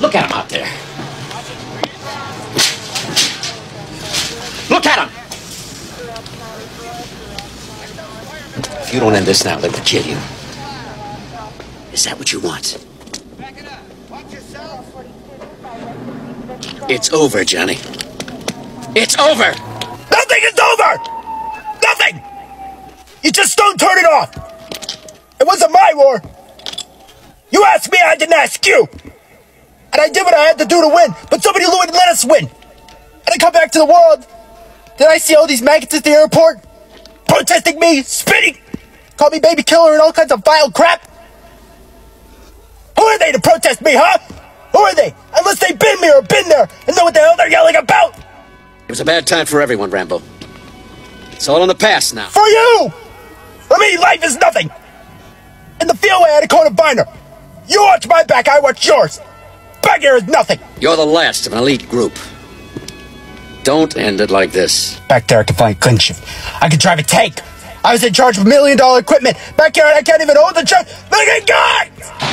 Look at him out there. Look at him! If you don't end this now, they're gonna kill you. Is that what you want? It's over, Johnny. It's over! Nothing is over! Nothing! You just don't turn it off! It wasn't my war! You asked me, I didn't ask you! And I did what I had to do to win, but somebody wouldn't let us win! And I come back to the world, then I see all these maggots at the airport, protesting me, spitting, call me baby killer and all kinds of vile crap! Who are they to protest me, huh? Who are they? Unless they've been there or been there and know what the hell they're yelling about! It was a bad time for everyone, Rambo. It's all in the past now. For you! For me, life is nothing! In the field, I had a coat of binder. You watch my back, I watch yours. Back here is nothing. You're the last of an elite group. Don't end it like this. Back there, I can find clean shift. I can drive a tank. I was in charge of million dollar equipment. Back here, I can't even hold the truck. Look at God!